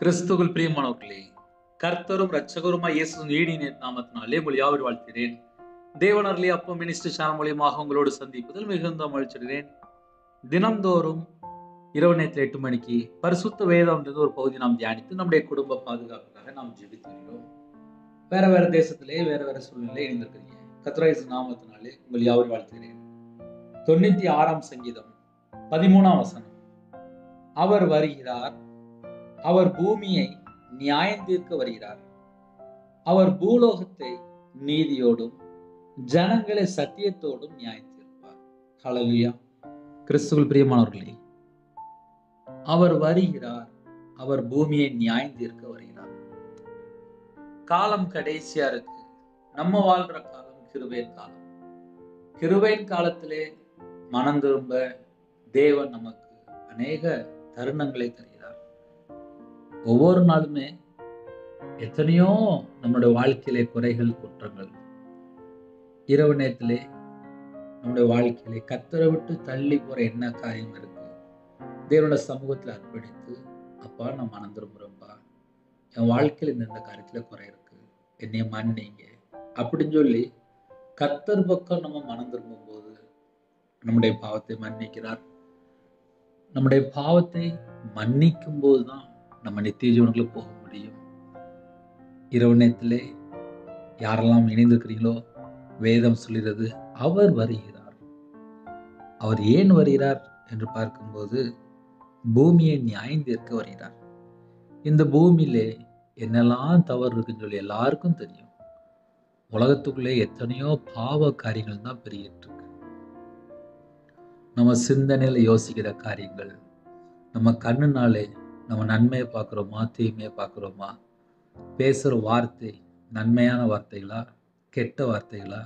கிறிஸ்துவில் பிரியமானவர்களே கர்த்தரும் ரட்சகருமாய் இயேசு நீடின நாமத்தினாலே உங்கள் யாவர் வாழ்த்துகிறேன். தேவனர்லே அப்போ மினிஸ்டர் சேனல் மூலியமாக உங்களோடு சந்திப்பதில் மிகுந்த மகிழ்ச்சிடுகிறேன் தினம்தோறும் இரவு நேரத்தில் எட்டு மணிக்கு பரிசுத்த வேதம்ன்றது ஒரு பகுதி நாம் தியானித்து நம்முடைய குடும்ப பாதுகாப்புக்காக நாம் ஜெபித்துகிறோம் வேற வேற தேசத்திலே வேற வேற சூழ்நிலை இணைந்திருக்கிறீங்க. கத்ராயசு நாமத்தினாலே உங்கள் யாவர் வாழ்த்துகிறேன். தொண்ணூத்தி ஆறாம் சங்கீதம் பதிமூணாம் வசனம். அவர் வருகிறார் அவர் பூமியை நியாயம் தீர்க்க வருகிறார். அவர் பூலோகத்தை நீதியோடும் ஜனங்களை சத்தியத்தோடும் நியாயம் தீர்ப்பார். ஹலலுயா கிறிஸ்துவல் பிரியமானவர்களே அவர் வருகிறார் அவர் பூமியை நியாயம் தீர்க்க வருகிறார். காலம் கடைசியா இருக்கு. நம்ம வாழ்ற காலம் கிருவேன் காலம். கிருவேன் காலத்திலே மனம் திரும்ப தேவன் நமக்கு அநேக தருணங்களை தருகிறார். ஒவ்வொரு நாளுமே எத்தனையோ நம்முடைய வாழ்க்கையிலே குறைகள் குற்றங்கள். இரவு நேரத்திலே நம்முடைய வாழ்க்கையிலே கத்தரை விட்டு தள்ளி போகிற என்ன காரியம் இருக்கு? தேவனோட சமூகத்தில் அர்ப்பணித்து அப்பா நான் மனம் திரும்புறேன்ப்பா. என் வாழ்க்கையில இந்த இந்த காரியத்துல குறை இருக்கு. என்னைய மன்னிங்க. அப்படின்னு சொல்லி கத்தர் பக்கம் நம்ம மனம் திரும்பும் போது நம்முடைய பாவத்தை மன்னிக்கிறார். நம்முடைய பாவத்தை மன்னிக்கும் போதுதான் நம்ம நித்திய ஜீவனுக்குள்ள போக முடியும். இரவு நேரத்திலே யாரெல்லாம் இணைந்திருக்கிறீங்களோ வேதம் சொல்கிறது அவர் வருகிறார். அவர் ஏன் வருகிறார் என்று பார்க்கும்போது பூமியை நியாயம் தீர்க்க வருகிறார். இந்த பூமியிலே என்னெல்லாம் தவறு இருக்குன்னு சொல்லி எல்லாருக்கும் தெரியும். உலகத்துக்குள்ளே எத்தனையோ பாவ காரியங்கள் தான் பெருகிட்டு இருக்கு நம்ம சிந்தனையில் யோசிக்கிற காரியங்கள் நம்ம கண்ணுனாலே நம்ம நன்மையை பார்க்குறோமா தீமையை பார்க்குறோமா? பேசுகிற வார்த்தை நன்மையான வார்த்தைகளா? கெட்ட வார்த்தைகளா?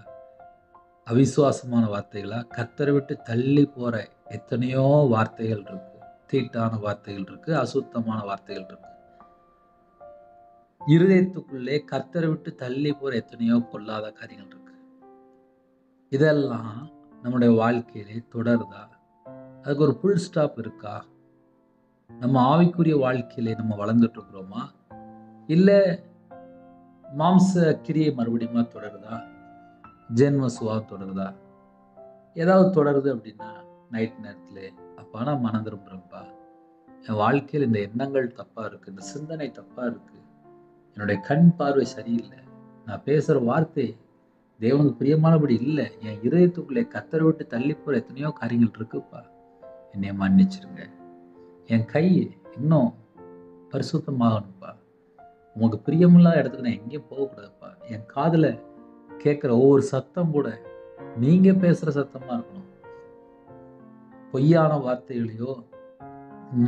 அவிசுவாசமான வார்த்தைகளா? கத்தரை விட்டு தள்ளி போகிற எத்தனையோ வார்த்தைகள் இருக்கு. தீட்டான வார்த்தைகள் இருக்கு அசுத்தமான வார்த்தைகள் இருக்கு. இருதயத்துக்குள்ளே கத்தரை விட்டு தள்ளி போகிற எத்தனையோ பொல்லாத காரியங்கள் இருக்கு. இதெல்லாம் நம்முடைய வாழ்க்கையிலே தொடருதா? அதுக்கு ஒரு ஃபுல் ஸ்டாப் இருக்கா? நம்ம ஆவிக்குரிய வாழ்க்கையிலே நம்ம வளர்ந்துட்டு இருக்கிறோமா இல்லை மாம்ச கிரியை மறுபடியுமா தொடருதா? ஜென்ம சுவாவம் தொடருதா? ஏதாவது தொடருது அப்படின்னா நைட் நேரத்தில் அப்பா நான் மனம் திரும்புகிறேன்ப்பா என் வாழ்க்கையில் இந்த எண்ணங்கள் தப்பாக இருக்குது இந்த சிந்தனை தப்பாக இருக்குது என்னுடைய கண் பார்வை சரியில்லை. நான் பேசுகிற வார்த்தை தேவனுக்கு பிரியமானபடி இல்லை. என் இதயத்துக்குள்ளே கத்தரை விட்டு தள்ளி போகிற எத்தனையோ காரியங்கள் இருக்குப்பா. என்னை மன்னிச்சிருங்க. என் கை இன்னும் பரிசுத்தமாகணும்ப்பா உமக்கு பிரியமில்லாத இடத்துக்கு நான் எங்கேயும் போகக்கூடாதுப்பா. என் காதில் கேட்குற ஒவ்வொரு சத்தம் கூட நீங்கள் பேசுகிற சத்தமாக இருக்கணும். பொய்யான வார்த்தைகளையோ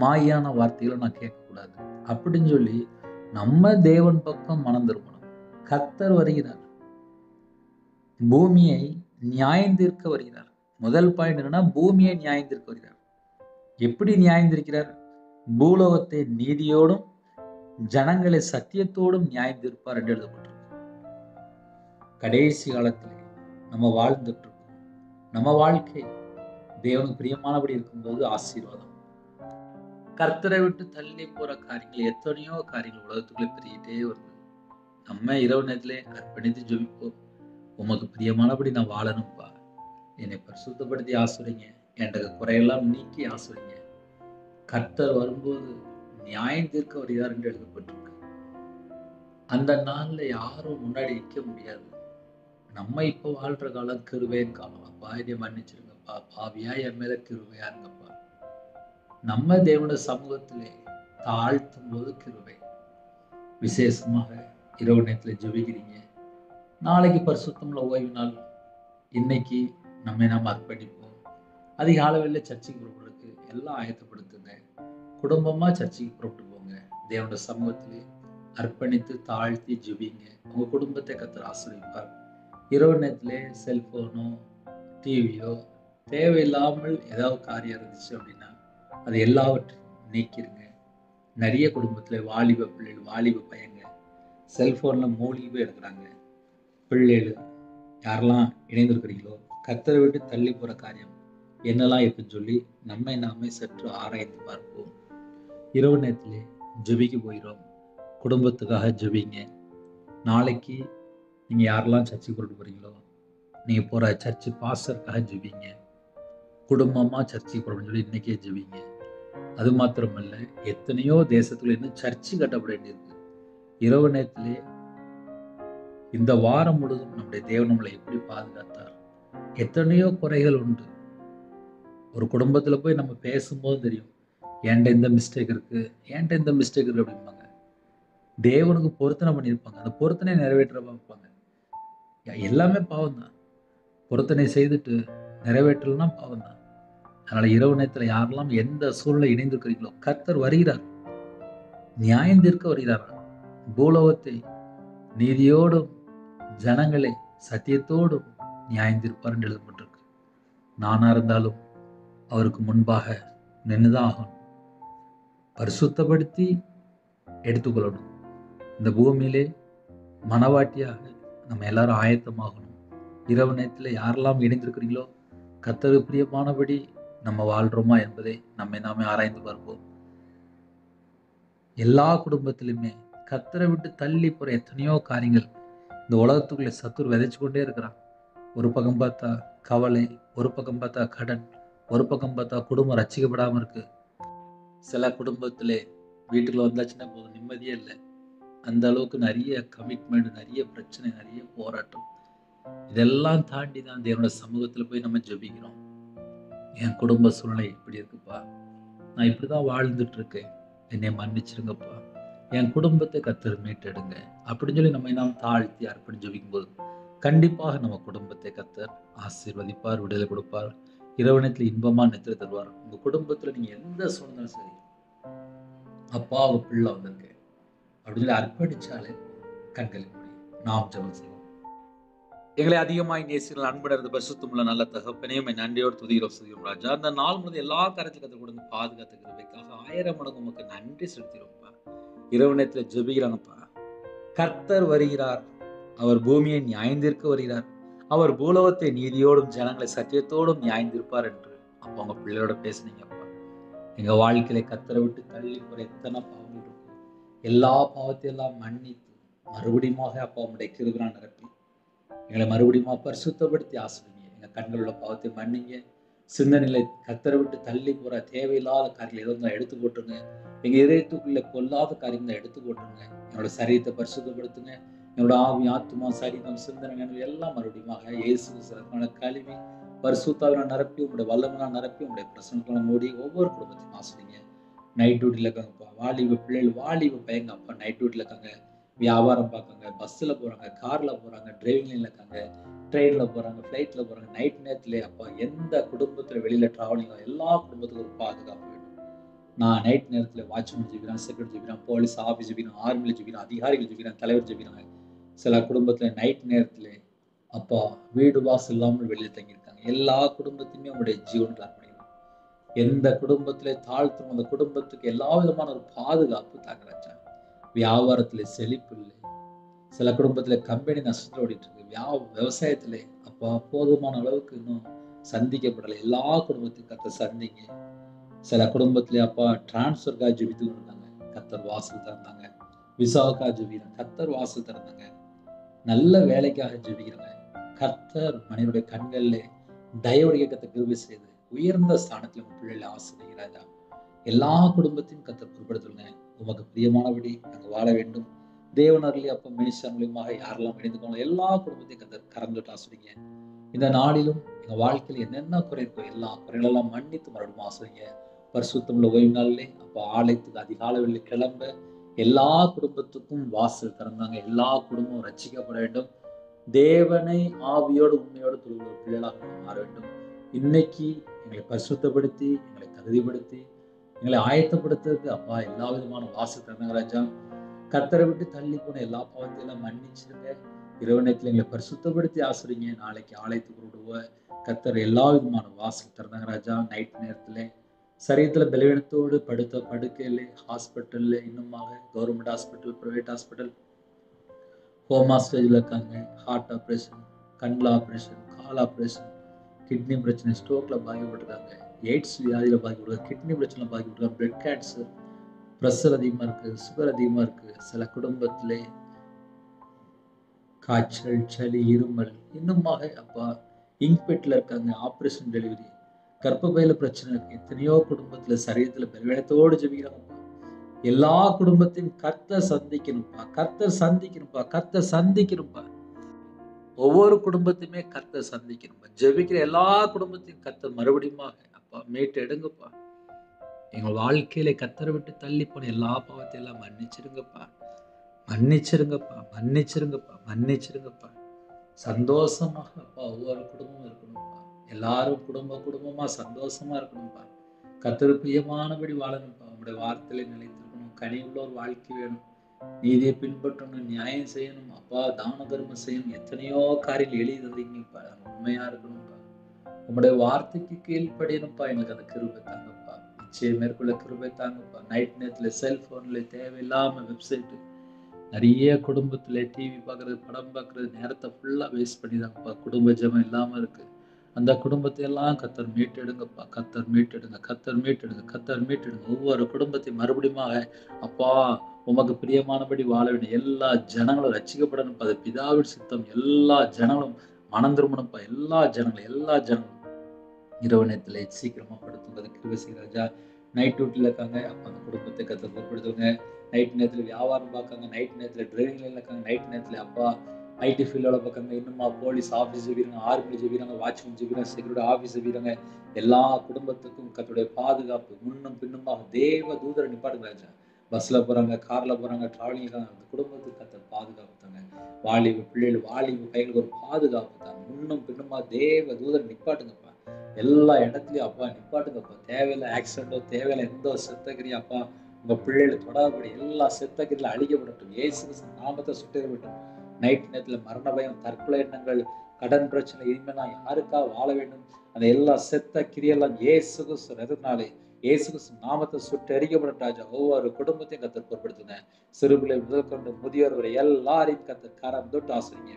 மாயான வார்த்தைகளோ நான் கேட்கக்கூடாது. அப்படின்னு சொல்லி நம்ம தேவன் பக்கம் மனம் திரும்பணும். கத்தர் வருகிறார். பூமியை நியாயந்திருக்க வருகிறார். முதல் பாயிண்ட் என்னன்னா பூமியை நியாயந்திருக்க வருகிறார். எப்படி நியாயந்திருக்கிறார்? பூலோகத்தை நீதியோடும் ஜனங்களை சத்தியத்தோடும் நியாயம் தீர்ப்பார் என்று எழுதப்பட்டிருக்கு. கடைசி காலத்தில் நம்ம வாழ்ந்துட்டு இருக்கோம் நம்ம வாழ்க்கை தேவனுக்கு பிரியமானபடி இருக்கும்போது ஆசீர்வாதம். கர்த்தரை விட்டு தள்ளி போற காரியங்கள் எத்தனையோ காரியங்கள் உலகத்துக்குள்ளே பெருகிட்டே வருது. நம்ம இரவு நேரத்திலே கற்பணித்து ஜெபிப்போம். உமக்கு பிரியமானபடி நான் வாழணும்ப்பா என்னை பரிசுத்தப்படுத்தி ஆசுறீங்க என்ற குறையெல்லாம் நீக்கி ஆசைங்க கர்த்தர் வரும்போது நியாயம் தீர்க்க வருகிறார் என்று எழுதப்பட்டிருக்கு. அந்த நாள்ல யாரும் முன்னாடி நிற்க முடியாது. நம்ம இப்போ வாழ்ற காலம் கிருவேன் காலம் அப்பா என்னை மன்னிச்சிருங்கப்பா. பாவியா என் மேல கிருவையா இருங்கப்பா. நம்ம தேவனுடைய சமூகத்திலே தாழ்த்தும் போது கிருவை விசேஷமாக இரவு நேரத்துல ஜெபிக்கிறீங்க. நாளைக்கு பரிசுத்தம்ல ஓய்வு நாள். இன்னைக்கு நம்மை நாம் அர்ப்பணிப்போம். அதிக அளவில் சர்ச்சைக்கு புறப்படுறதுக்கு எல்லாம் ஆயத்தப்படுத்துங்க. குடும்பமாக சர்ச்சைக்கு புறப்பட்டு போங்க. தேவனோட சமூகத்திலே அர்ப்பணித்து தாழ்த்தி ஜெபிங்க. உங்கள் குடும்பத்தை கத்தர் ஆசிரியப்பார் இரவு நேரத்தில் செல்ஃபோனோ டிவியோ தேவையில்லாமல் ஏதாவது காரியம் இருந்துச்சு அப்படின்னா அது எல்லாவற்றையும் நீக்கிருங்க. நிறைய குடும்பத்தில் வாலிப பிள்ளைகள் வாலிப பையங்க செல்ஃபோனில் மூழ்கி போய் பிள்ளைகள் யாரெல்லாம் இணைந்திருக்கிறீங்களோ கத்தரை விட்டு தள்ளி போகிற காரியம் என்னெல்லாம் இருக்குன்னு சொல்லி நம்மை நாமே சற்று ஆராய்ந்து பார்ப்போம். இரவு நேரத்திலே ஜெபிக்க போயிடும் குடும்பத்துக்காக ஜெபிங்க. நாளைக்கு நீங்கள் யாரெல்லாம் சர்ச்சுக்கு போட்டு போகிறீங்களோ நீங்கள் போகிற சர்ச்சு பாஸ்டருக்காக ஜெபிங்க. குடும்பமாக சர்ச்சுக்கு போகிறோம்னு சொல்லி இன்றைக்கே ஜெபிங்க. அது மாத்திரமல்ல எத்தனையோ தேசத்துல இன்னும் சர்ச்சு கட்டப்பட வேண்டியிருக்கு இரவு நேரத்திலே இந்த வாரம் முழுதும் நம்முடைய தேவன் நம்மளை எப்படி பாதுகாத்தார்? எத்தனையோ குறைகள் உண்டு. ஒரு குடும்பத்தில் போய் நம்ம பேசும்போது தெரியும். என்கிட்ட இந்த மிஸ்டேக் இருக்குது என்கிட்ட இந்த மிஸ்டேக் இருக்குது அப்படிம்பாங்க. தேவனுக்கு பொருத்தனை பண்ணியிருப்பாங்க. அந்த பொருத்தனை நிறைவேற்ற பார்ப்பாங்க எல்லாமே பாவம் தான் பொருத்தனை செய்துட்டு நிறைவேற்றலன்னா பாவம் தான் அதனால் இரவு நேரத்தில் யாரெல்லாம் எந்த சூழ்நிலை இணைந்திருக்கிறீங்களோ கர்த்தர் வருகிறார். நியாயம் தீர்க்க வருகிறார். பூலோகத்தை நீதியோடும் ஜனங்களை சத்தியத்தோடும் நியாயம் தீர்ப்பார் என்று எழுதப்பட்டிருக்கு. நானா இருந்தாலும் அவருக்கு முன்பாக நின்றுதான் ஆகணும். பரிசுத்தப்படுத்தி எடுத்துக்கொள்ளணும். இந்த பூமியிலே மனவாட்டியாக நம்ம எல்லாரும் ஆயத்தமாகணும். இரவு நேரத்தில் யாரெல்லாம் இணைந்திருக்கிறீங்களோ கத்தரு பிரியமானபடி நம்ம வாழ்றோமா என்பதை நம்ம நாமே ஆராய்ந்து பார்ப்போம். எல்லா குடும்பத்திலுமே கத்தரை விட்டு தள்ளி போற எத்தனையோ காரியங்கள் இந்த உலகத்துக்குள்ளே சத்துரு விதைச்சு கொண்டே இருக்கிறான். ஒரு பக்கம் பார்த்தா கவலை ஒரு பக்கம் பார்த்தா கடன் ஒரு பக்கம் பார்த்தா குடும்பம் ரசிக்கப்படாமல் இருக்கு. சில குடும்பத்திலே வீட்டுக்குள்ள வந்தாச்சுன்னா போதும் நிம்மதியே இல்லை. அந்த அளவுக்கு நிறைய கமிட்மெண்ட் நிறைய பிரச்சனை நிறைய போராட்டம். இதெல்லாம் தாண்டி தான் தேவனோட சமூகத்தில் போய் நம்ம ஜபிக்கிறோம். என் குடும்ப சூழ்நிலை இப்படி இருக்குப்பா? நான் இப்படிதான் வாழ்ந்துட்டு இருக்கேன் என்னை மன்னிச்சிருங்கப்பா. என் குடும்பத்தை கத்தர் மீட்டெடுங்க. அப்படின்னு சொல்லி நம்ம நாம் தாழ்த்தி அர்ப்பணி ஜபிக்கும்போது கண்டிப்பாக நம்ம குடும்பத்தை கத்தர் ஆசீர்வதிப்பார் விடுதலை கொடுப்பார். இறைவனத்தில் நேரத்தில் இன்பமா நித்திர தருவார். உங்க குடும்பத்துல நீங்க எந்த சூழ்நிலை சரி. அப்பா அவ பிள்ளை வந்திருக்கு. அப்படின்னு சொல்லி அர்ப்பணிச்சாலே கண்களுக்கு முடியும் நாம் ஜபம் செய்வோம். எங்களை அதிகமாய் நேசிகள் அன்புடர்ந்து பரிசுத்தமுள்ள நல்ல தகப்பனையும் என் நன்றியோடு துதிகிறோம் சுதிகிறோம் ராஜா. அந்த நாள் முழுவதும் எல்லா கருத்து கற்றுக் கொடுத்து பாதுகாத்துக்கிறவைக்காக ஆயிரம் மடங்கு உமக்கு நன்றி செலுத்திடுவோம்ப்பா இரவு நேரத்தில் ஜெபிக்கிறாங்கப்பா கர்த்தர் வருகிறார். அவர் பூமியை நியாயந்திருக்க வருகிறார். அவர் பூலோகத்தை நீதியோடும் ஜனங்களை சத்தியத்தோடும் நியாயந்திருப்பார் என்று. அப்போ அவங்க பிள்ளையோட பேசுனீங்கப்பா எங்க வாழ்க்கையில கத்தரை விட்டு தள்ளி போற எத்தனை பாவங்கள் இருக்கும் எல்லா பாவத்தையும் எல்லாம் மன்னித்து மறுபடியும் அப்பா உங்களுடைய கிருபினா நிரப்பி. எங்களை மறுபடியும் பரிசுத்தப்படுத்தி ஆசிரியங்க எங்க கண்களோட பாவத்தை மன்னிங்க. சிந்தனையில கத்தரை விட்டு தள்ளி போற தேவையில்லாத காரியங்கள் எதுவும் இருந்தால் எடுத்து போட்டுருங்க. எங்க இதயத்துக்குள்ள கொல்லாத காரியங்களை எடுத்து போட்டுருங்க. என்னோட சரீரத்தை பரிசுத்தப்படுத்துங்க. என்னோட ஆவி ஆத்மா சரீரம் சிந்தனை எல்லாம் மறுபடியும் இயேசு சிறப்பான கழுவி பரிசுத்தாவின நிரப்பி உங்களுடைய வல்லமனா நிரப்பி உங்களுடைய பிரசனங்களை மூடி ஒவ்வொரு குடும்பத்தையும் ஆசிரிங்க நைட் டியூட்டியில் இருக்காங்கப்பா வாலிப பிள்ளைகள் வாலிப பையங்க அப்பா. நைட் டியூட்டியில் இருக்காங்க. வியாபாரம் பார்க்காங்க. பஸ்ஸில் போகிறாங்க காரில் போகிறாங்க டிரைவிங்ல இருக்காங்க. ட்ரெயினில் போகிறாங்க ஃப்ளைட்டில் போகிறாங்க நைட் நேரத்தில் அப்பா எந்த குடும்பத்தில் வெளியில் ட்ராவலிங் எல்லா குடும்பத்துக்கும் ஒரு பாதுகாப்பு வேணும். நான் நைட் நேரத்தில் வாட்ச்மேன் ஜெபிக்கிறேன் செக்ரட்டரி ஜெபிக்கிறேன் போலீஸ் ஆஃபீஸ் ஜெபிக்கிறேன் ஆர்மியில் ஜெபிக்கிறேன் அதிகாரிகள் ஜெபிக்கிறேன் தலைவர் ஜெபிக்கிறாங்க சில குடும்பத்தில் நைட் நேரத்தில் அப்பா வீடு வாசல் இல்லாமல் வெளியே தங்கியிருக்காங்க. எல்லா குடும்பத்தையுமே அவங்களுடைய ஜீவன் அர்ப்பணிக்கலாம் எந்த குடும்பத்திலே தாழ்த்தும் அந்த குடும்பத்துக்கு எல்லா விதமான ஒரு பாதுகாப்பு தாங்கறாச்சா வியாபாரத்துல செழிப்பு இல்லை. சில குடும்பத்துல கம்பெனி நஷ்டத்தில் ஓடிட்டு இருக்கு. வியா விவசாயத்தில் அப்பா போதுமான அளவுக்கு இன்னும் சந்திக்கப்படலை. எல்லா குடும்பத்தையும் கத்த சந்திங்க. சில குடும்பத்திலே அப்பா டிரான்ஸ்ஃபர்காக ஜெபித்து கொண்டிருந்தாங்க. கத்தர் வாசல் திறந்தாங்க. விசாவுக்காக ஜெபிக்கிறாங்க கத்தர் வாசல் திறந்தாங்க. நல்ல வேலைக்காக ஜெபிக்கிறாங்க கர்த்தர் மனிதனுடைய கண்களில் தயவுடைய கத்த கிருபை செய்து உயர்ந்த ஸ்தானத்தில் உங்கள் பிள்ளைகளை ஆசிரியராஜா எல்லா குடும்பத்தையும் கத்தர் பொருட்படுத்துங்க உமக்கு பிரியமானபடி நாங்கள் வாழ வேண்டும். தேவனர்லி அப்போ மினிஸ்டர் மூலியமாக யாரெல்லாம் இணைந்துக்கோங்க எல்லா குடும்பத்தையும் கத்தர் கறந்துட்டு ஆசிரிங்க இந்த நாளிலும் எங்க வாழ்க்கையில் என்னென்ன குறை இருக்கோ எல்லா குறைகளெல்லாம் மன்னித்து மறுபடியும் ஆசிரிங்க பரிசுத்தமுள்ள ஓய்வு நாளிலே அப்போ ஆலயத்துக்கு அதிகாலையில் கிளம்ப எல்லா குடும்பத்துக்கும் வாசல் திறந்தாங்க. எல்லா குடும்பமும் ரச்சிக்கப்பட வேண்டும். தேவனை ஆவியோடு உண்மையோடு தொழுகிற பிள்ளைகளாக மாற வேண்டும். இன்னைக்கு எங்களை பரிசுத்தப்படுத்தி எங்களை தகுதிப்படுத்தி எங்களை ஆயத்தப்படுத்துறதுக்கு அப்பா எல்லா விதமான வாசல் திறந்தாங்க ராஜா. கத்தரை விட்டு தள்ளி போன எல்லா பாவத்தையெல்லாம் மன்னிச்சிருங்க. இரவு நேரத்தில் எங்களை பரிசுத்தப்படுத்தி ஆசிரிங்க. நாளைக்கு ஆலயத்துக்கு விடுவோம் கத்தர் எல்லா விதமான வாசல் திறந்தாங்க ராஜா. நைட் நேரத்தில் சரீரத்தில் பலவீனத்தோடு படுத்த படுக்கையில் ஹாஸ்பிட்டலில் இன்னுமாக government hospital private hospital coma ஸ்டேஜில் இருக்காங்க. ஹார்ட் ஆப்ரேஷன் கண்ணில் ஆப்ரேஷன் கால் ஆப்ரேஷன் கிட்னி பிரச்சனை ஸ்ட்ரோக்கில் பாதிக்கப்பட்டிருக்காங்க. எய்ட்ஸ் வியாதியில் பாதிக்கப்பட்டிருக்காங்க. கிட்னி பிரச்சனை பாதிக்கப்பட்டிருக்காங்க. பிளட் கேன்சர் ப்ரெஷர் அதிகமாக இருக்குது சுகர் அதிகமாக இருக்குது சில குடும்பத்திலே காய்ச்சல் சளி இருமல் இன்னுமாக அப்பா இங்க்பெட்டில் இருக்காங்க. ஆப்ரேஷன் டெலிவரி கர்ப்பப்பையில பிரச்சனை இருக்கு. எத்தனையோ குடும்பத்துல சரீரத்துல பலவீனத்தோடு ஜெபிக்கிறாங்கப்பா எல்லா குடும்பத்தையும் கர்த்தர் சந்திக்கணும்ப்பா. கர்த்தர் சந்திக்கணும்ப்பா. கர்த்தர் சந்திக்கணும்ப்பா. ஒவ்வொரு குடும்பத்தையுமே கர்த்தர் சந்திக்கணும்ப்பா. ஜெபிக்கிற எல்லா குடும்பத்தையும் கர்த்தர் மறுபடியும் அப்பா மீட்டு எடுங்கப்பா. எங்கள் வாழ்க்கையில கத்தரை விட்டு தள்ளி போன எல்லா பாவத்தையும் எல்லாம் மன்னிச்சிருங்கப்பா. மன்னிச்சிருங்கப்பா. மன்னிச்சிருங்கப்பா. மன்னிச்சிருங்கப்பா. சந்தோஷமாக அப்பா ஒவ்வொரு குடும்பமும் இருக்கணும்ப்பா. எல்லாரும் குடும்ப குடும்பமா சந்தோஷமா இருக்கணும்ப்பா கத்திர பிரியமானபடி வாழணும்ப்பா உங்களுடைய வார்த்தையில நிலைத்திருக்கணும். கனி உள்ள ஒரு வாழ்க்கை வேணும். நீதியை பின்பற்றணும். நியாயம் செய்யணும். அப்பா தான தர்மம் செய்யணும். எத்தனையோ காரியம் எழுதி உண்மையாக உண்மையா இருக்கணும்ப்பா உங்களுடைய வார்த்தைக்கு கீழ்ப்படியணும்ப்பா எங்களுக்கு அந்த கிருபை தாங்கப்பா நிச்சயம் மேற்கொள்ள கிருபை தாங்கப்பா நைட் நேரத்துல செல்ஃபோனில் தேவையில்லாம வெப்சைட்டு நிறைய குடும்பத்துல டிவி பார்க்கறது படம் பார்க்கறது நேரத்தை ஃபுல்லாக வேஸ்ட் பண்ணி தான்ப்பா குடும்ப ஜெபம் இல்லாமல் இருக்கு. அந்த குடும்பத்தை எல்லாம் கத்தர் மீட்டெடுங்கப்பா கத்தர் மீட்டெடுங்க கத்தர் மீட்டெடுங்க கத்தர் மீட்டெடுங்க. ஒவ்வொரு குடும்பத்தையும் மறுபடியும் அப்பா உமக்கு பிரியமானபடி வாழ வேண்டிய எல்லா ஜனங்களும் ரசிக்கப்படணும்ப்பா அது பிதாவின் சித்தம். எல்லா ஜனங்களும் மனம் திரும்பணும்ப்பா. எல்லா ஜனங்களும் எல்லா ஜனங்களும். இரவு நேரத்துல சீக்கிரமா படுத்துங்க. கிருபசி ராஜா. நைட் டியூட்டியில் இருக்காங்க. அப்போ அந்த குடும்பத்தை கத்தர் பொறுப்படுத்துவங்க நைட் நேரத்துல வியாபாரம் பார்க்காங்க. நைட் நேரத்துல ட்ரைவிங்ல இருக்காங்க. நைட் நேரத்துல அப்பா ஐடி ஃபீல்டோட பக்கம் இன்னுமா போலீஸ் ஆஃபீஸ் ஜெபிறாங்க ஆர்மி ஜெபிறாங்க வாட்ச்மேன் ஜெபிறாங்க செக்யூரிட்டி ஆஃபீஸ் ஜெபிறாங்க எல்லா குடும்பத்துக்கும் கத்துடைய பாதுகாப்பு முன்னும் பின்னுமாக தேவ தூதரை நிப்பாட்டுங்க ராஜா. பஸ்ல போறாங்க கார்ல போறாங்க டிராவலிங் அந்த குடும்பத்துக்கு கத்த பாதுகாப்பு தாங்க. வாலிபு பிள்ளைகள் வாலிபு கைகளுக்கு ஒரு பாதுகாப்பு தாங்க. முன்னும் பின்னுமா தேவ தூதரை நிப்பாட்டுங்கப்பா. எல்லா இடத்துலயும் அப்பா நிப்பாட்டுங்கப்பா. தேவையில்லை ஆக்சிடென்ட்டோ தேவையில்லை எந்த செத்தகிரியும் அப்பா. உங்க பிள்ளைகள் தொடாதபடி எல்லா செத்தகிரில அழிக்கப்படட்டும். ஏசு நாமத்தை சுட்டிடப்பட்டும் நைட் நேரத்துல மரண பயம் தற்கொலை எண்ணங்கள் கடன் பிரச்சனை இனிமேல் நான் யாருக்கா வாழ வேண்டும்? அந்த எல்லா செத்த கிரியெல்லாம் ஏசு கிறிஸ்து ரதனாலே ஏசு கிறிஸ்து நாமத்தை சுட்டு எரிக்கப்படும் ராஜா ஒவ்வொரு குடும்பத்தையும் கத்தர் பொருட்படுத்தினேன் சிறுபிள்ளை முதல் கொண்டு முதியோர் வரை எல்லாரையும் கத்த கரம் தொட்டு ஆசிரிங்க.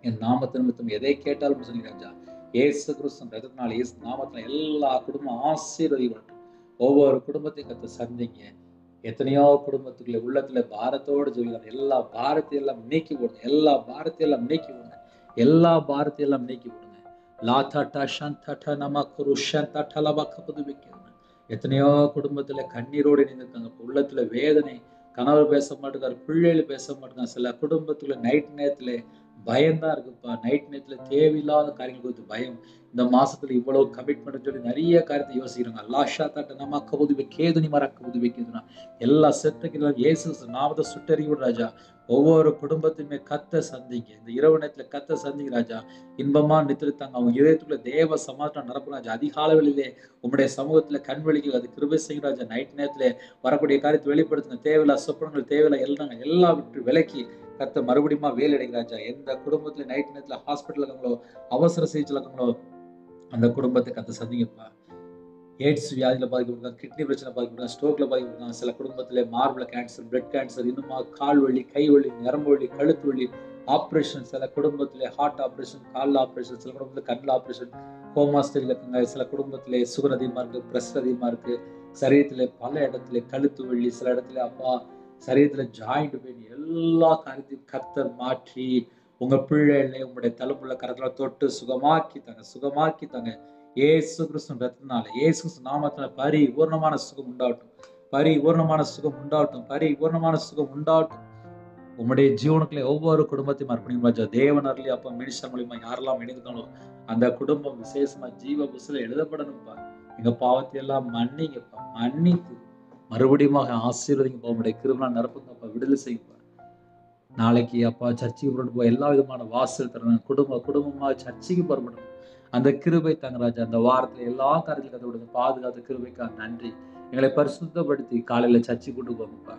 என் நாமத்தை நிமித்தம் எதை கேட்டாலும் சொல்லி ராஜா. ஏசு கிறிஸ்து ரதத்தினால் ஏசு நாமத்துல எல்லா குடும்பம் ஆசீர்வதிக்கப்படட்டும். ஒவ்வொரு குடும்பத்தையும் கத்த சந்திங்க. எத்தனையோ குடும்பத்துக்குள்ள உள்ளத்துல பாரத்தோடு சொல்கிறார் எல்லா பாரத்தையும் எல்லாம் நீக்கி விடுங்க எல்லா பாரத்தையும் எல்லாம் நீக்கி விடுங்க எல்லா பாரத்தையும் எல்லாம் நீக்கி விடுங்க லாத்தாட்டா ஷந்தாட்டா நம குரு ஷந்தாட்டா லபா கப்பது வைக்கிறாங்க எத்தனையோ குடும்பத்துல கண்ணீரோடு இணைந்திருக்காங்க. உள்ளத்துல வேதனை கணவர் பேச மாட்டேங்கார் பிள்ளைகள் பேச மாட்டேங்காங்க சில குடும்பத்துல நைட் நேரத்துல பயம்தான் இருக்குப்பா. நைட் நேரத்துல தேவையில்லாத காரியங்கள் குறித்து பயம். இந்த மாசத்துல இவ்வளவு கமிட்மெண்ட் சொல்லி நிறைய காரியத்தை யோசிக்கிறாங்க. லாஷா தாட்ட நம்ம கவுதுவை கேதுனி மறக்க உதவி கேதுனா. எல்லா செத்துக்கெல்லாம் இயேசு நாமத சுட்டறிவு ராஜா. ஒவ்வொரு குடும்பத்தையுமே கத்த சந்திங்க. இந்த இரவு நேரத்துல கத்த சந்திங்க ராஜா. இன்பமா நித்திருத்தாங்க. அவங்க இதயத்துக்குள்ள தேவ சமாதானம் நடக்கும் ராஜா. அதிகாலவெளியிலே உங்களுடைய சமூகத்துல கண் வெளிக்கு அது கிருபை செய்யும் ராஜா. நைட் நேரத்துல வரக்கூடிய காரியத்தை வெளிப்படுத்துங்க தேவையில்லா சொப்பனங்கள் தேவையில்லா எல்லாங்க எல்லா விட்டு விலக்கி கத்த மறுபடியும் வேலை அடைங்க ராஜா. எந்த குடும்பத்துல நைட் நேரத்துல ஹாஸ்பிட்டல் இருக்காங்களோ அவசர சிகிச்சை இருக்காங்களோ அந்த குடும்பத்தை கத்த சந்திங்கப்பா எய்ட்ஸ் வியாதியில் பாதிக்கப்பட்டிருக்காங்க கிட்னி பிரச்சனை பாதிக்கப்பட்டிருக்காங்க ஸ்ட்ரோக்ல பாதிக்கப்பட்டிருக்காங்க சில குடும்பத்துல மார்பிள் கேன்சர் பிளட் கேன்சர் இன்னுமா கால் வலி கை வலி நரம்பு வலி கழுத்து வலி ஆப்ரேஷன் சில குடும்பத்துல ஹார்ட் ஆப்ரேஷன் காலில் ஆப்ரேஷன் சில குடும்பத்துல கண்ணில் ஆப்ரேஷன் கோமா இருக்குங்க. சில குடும்பத்துல சுகர் அதிகமாக இருக்கு ப்ரெஷர் அதிகமா இருக்கு. சரீரத்துல பல இடத்துல கழுத்து வலி சில இடத்துல அப்பா சரீரத்துல ஜாயிண்ட் பெயின் எல்லா காரியத்தையும் கத்தர் மாற்றி உங்க பிள்ளைகளை உங்களுடைய தலைப்புள்ள கரத்துல தொட்டு சுகமாக்கி தாங்க சுகமாக்கி தாங்க ஏசு கிறிஸ்து ரத்தினால ஏசு கிறிஸ்து நாமத்துல பரிபூர்ணமான சுகம் உண்டாகட்டும். பரிபூர்ணமான சுகம் உண்டாகட்டும் பரிபூர்ணமான சுகம் உண்டாகட்டும். உங்களுடைய ஜீவனுக்குள்ள ஒவ்வொரு குடும்பத்தையும் அர்ப்பணிக்கும் ராஜா. தேவன் அருளி அப்போ மினிஸ்டர் மூலியமா யாரெல்லாம் இணைந்தாலும் அந்த குடும்பம் விசேஷமா ஜீவ புஸ்ல எழுதப்படணும்ப்பா எங்க பாவத்தை எல்லாம் மன்னிங்கப்பா மன்னித்து மறுபடியும் ஆசீர்வதிங்கப்பா. உங்களுடைய கிருமலா நிரப்புங்கப்பா விடுதலை செய்யுங்க நாளைக்கு அப்பா சர்ச்சைக்கு புறப்பட்டு போய் எல்லா விதமான வாசல் தரணும் குடும்ப குடும்பமா சர்ச்சைக்கு புறப்படணும். அந்த கிருபை தங்கராஜா அந்த வாரத்துல எல்லா காரியத்திலும் அதை விடுங்க பாதுகாத்த கிருபைக்கா நன்றி. எங்களை பரிசுத்தப்படுத்தி காலையில சர்ச்சை கூட்டு போங்கப்பா.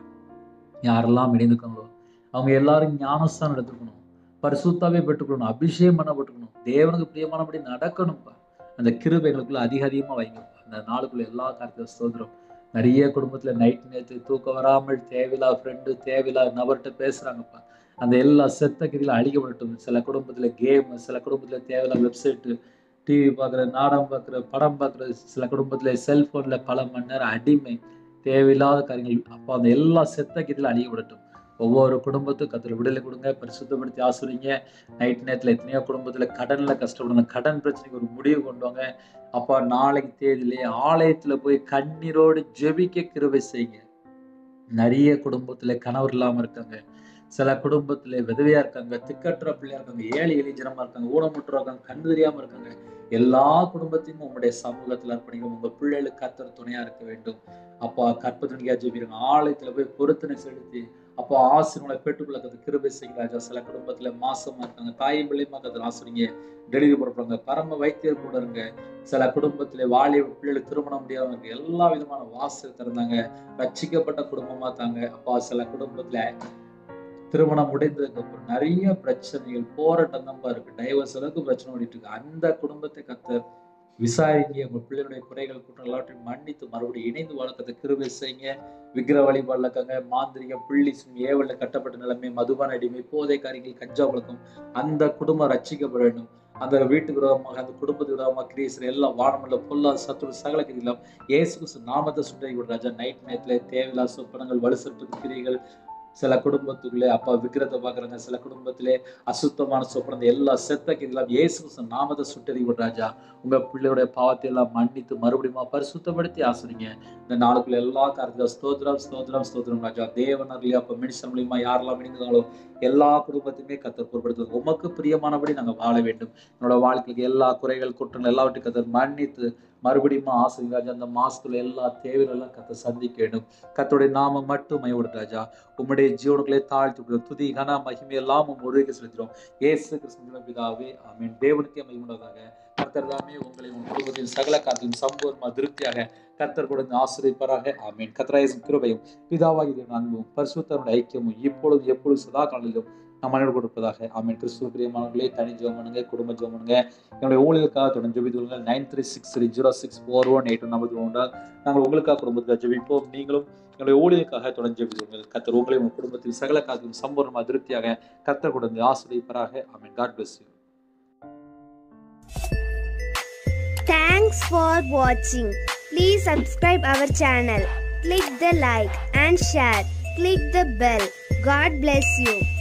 யாரெல்லாம் இணைந்துக்கங்களோ அவங்க எல்லாரும் ஞானஸ்தானம் எடுத்துக்கணும். பரிசுத்தாவே பெற்றுக்கணும் அபிஷேகம் பண்ணப்பட்டுக்கணும் தேவனுக்கு பிரியமானபடி நடக்கணும்ப்பா. அந்த கிருபை எங்களுக்குள்ள அதிக அதிகமா வைங்கப்பா. அந்த நாளுக்குள்ள எல்லா காரியத்தையும் ஸ்தோத்திரம். நிறைய குடும்பத்தில் நைட் நேற்று தூக்கம் வராமல் தேவையில்லா ஃப்ரெண்டு தேவையில்லா நபர்கிட்ட பேசுகிறாங்கப்பா அந்த எல்லா செத்த கிரிகளும் அழிக்கப்படட்டும். சில குடும்பத்தில் கேமு சில குடும்பத்தில் தேவையில்லா வெப்சைட்டு டிவி பார்க்குற நாடகம் பார்க்குற படம் பார்க்குற சில குடும்பத்தில் செல்ஃபோனில் பல மணி நேரம் அடிமை தேவையில்லாத காரியங்கள். அப்போ அந்த எல்லா செத்த கிரிகளும் அழிக்கப்படட்டும். ஒவ்வொரு குடும்பத்தும் கத்துல விடுதலை கொடுங்க பரிசுத்தப்படுத்தி ஆசிரியங்க நைட் நேரத்தில் எத்தனையோ குடும்பத்தில் கடனில் கஷ்டப்படுங்க கடன் பிரச்சனைக்கு ஒரு முடிவு கொண்டு வாங்க. அப்பா நாளைக்கு தேதியிலே ஆலயத்தில் போய் கண்ணீரோடு ஜெபிக்க கிருபை செய்யுங்க. நிறைய குடும்பத்தில் கணவர் இல்லாமல் இருக்காங்க. சில குடும்பத்துல விதவையா இருக்காங்க திக்கற்ற பிள்ளையா இருக்காங்க ஏழை எளிஜனமா இருக்காங்க ஊனமுற்றா இருக்காங்க கண் தெரியாம இருக்காங்க. எல்லா குடும்பத்தையும் உங்களுடைய சமூகத்துல அர்ப்பணிக்கணும் உங்க பிள்ளைகளுக்கு கத்தர் துணையா இருக்க வேண்டும். அப்பா கற்பதனிக்கா ஜெபிருங்க ஆலயத்துல போய் பொருத்தனை செலுத்தி அப்போ ஆசிரியர்களை பெற்றுக்கொள்ள கிருபை செய்கிறாஜா சில குடும்பத்துல மாசமா இருக்காங்க. தாயும் பிள்ளையுமா இருக்கிறது ஆசிரியங்க டெலிவரி போடுறாங்க பரம வைத்தியர் கூட இருங்க. சில குடும்பத்துல வாலிய பிள்ளைகளுக்கு திருமணம் முடியாதவங்க எல்லா விதமான வாசல் திறந்தாங்க. ரச்சிக்கப்பட்ட குடும்பமா தாங்க. அப்பா சில குடும்பத்துல திருமணம் முடிந்ததுக்கு அப்புறம் நிறைய பிரச்சனைகள் போராட்டம் தான் இருக்கு. டைவர்ஸ் அளவுக்கு பிரச்சனை ஓடிட்டு இருக்கு. அந்த குடும்பத்தை கத்தர் விசாரிங்க உங்க பிள்ளைகளுடைய குறைகள் குற்றம் எல்லாவற்றையும் மன்னித்து மறுபடியும் இணைந்து வழக்கத்தை கிருபை செய்யுங்க. விக்கிர வழிபாடுல இருக்காங்க மாந்திரிகம் பிள்ளி ஏவல்ல கட்டப்பட்ட நிலைமை மதுபான அடிமை போதை காரியங்கள் கஞ்சா பழக்கம் அந்த குடும்பம் ரட்சிக்கப்பட வேண்டும். அந்த வீட்டுக்கு விரோதமாக அந்த குடும்பத்துக்கு விரோதமாக கிரீசர் எல்லாம் வானமில்ல பொல்லா சத்துரு சகல கிரிகளும் இயேசு நாமத்தை சுண்டை ராஜா நைட் நேரத்தில் தேவையில்லா சொப்பனங்கள் வலுசட்டு கிரிகள் சில குடும்பத்துக்குள்ளே அப்பா விக்கிரத்தை பாக்குறாங்க சில குடும்பத்திலே அசுத்தமான சொப்பனம் எல்லா செத்த இதெல்லாம் இயேசு நாமத்தை சுட்டறி ராஜா. உங்க பிள்ளையுடைய பாவத்தை எல்லாம் மன்னித்து மறுபடியும் பரிசுத்தப்படுத்தி ஆசிரிங்க. இந்த நாளுக்குள்ள எல்லா காரியத்தையும் ஸ்தோத்திரம் ஸ்தோத்திரம் ஸ்தோத்திரம் ராஜா. தேவன் அருளியா அப்ப மினிசன் மூலியமா யாரெல்லாம் இணைந்தாங்களோ எல்லா குடும்பத்தையுமே கத்தர் பொருட்படுத்துவது உமக்கு பிரியமானபடி நாங்கள் வாழ வேண்டும். என்னோட வாழ்க்கைக்கு எல்லா குறைகள் குற்றங்கள் எல்லாவற்றையும் கத்தர் மன்னித்து மறுபடியும் ஆசிரியர் ராஜா அந்த மாசத்துல எல்லா தேவைகளெல்லாம் கத்த சந்திக்க வேண்டும் கத்தோடைய நாம மட்டும் மயோடு ராஜா. உம்முடைய ஜீவனுக்களை தாழ்த்தி விடுறோம் துதி கன மகிமை எல்லாம் உம் ஒருவருக்கு செலுத்துறோம் ஏசு கிருஷ்ணன் பிதாவே ஆமீன். தேவனுக்கே மகிமுள்ளதாக கர்த்தர் தாமே உங்களை உங்கள் குடும்பத்தில் சகல காத்திலும் சம்பூர்ணமா திருப்தியாக கர்த்தர் கூட ஆசிரியப்பராக ஆமீன். கர்த்தராயசம் கிருபையும் பிதாவாகிய அன்பும் பரிசுத்தனுடைய ஐக்கியமும் இப்பொழுது எப்பொழுது சதா காலிலும் நம்ம அனைவரும் கொடுப்பதாக ஆமீன். கிறிஸ்துவ பிரியமானவர்களே தனி ஜெபம் பண்ணுங்க குடும்ப ஜெபம் பண்ணுங்க. என்னுடைய ஊழியர்களுக்காக தொடர்ந்து ஜெபித்துள்ள nine three six three zero six four one eight number ஒன்றால் நாங்கள் உங்களுக்காக குடும்பத்துக்காக ஜெபிப்போம். நீங்களும் என்னுடைய ஊழியர்களுக்காக தொடர்ந்து ஜெபித்துள்ளுங்கள் கத்தர் உங்களை உங்கள் குடும்பத்தில் சகல காத்திலும் சம்பூர்ணமாக திருப்தியாக கத்தர் கொடுத்து ஆசிரியப்பராக ஆமீன். God bless you Thanks for watching. Please subscribe our channel. Click the like and share. Click the bell. God bless you.